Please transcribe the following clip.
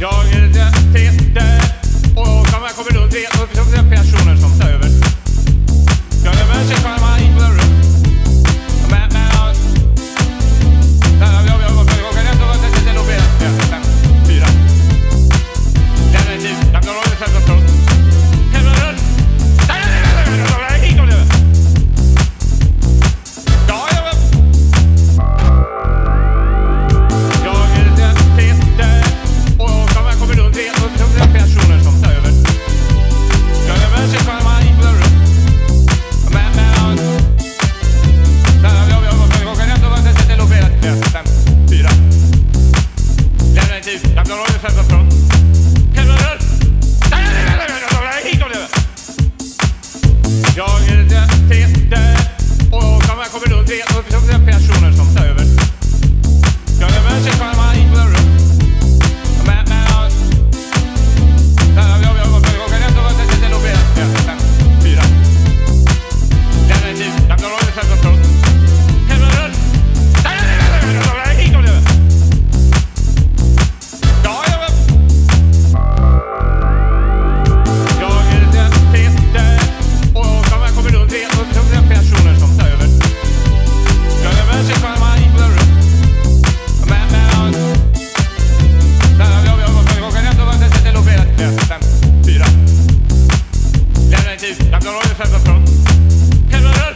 Jag sitter och kommer runt är personer som tar över. Jag sitter och kommer runt tre personer som La gloria es el patrón. ¡General!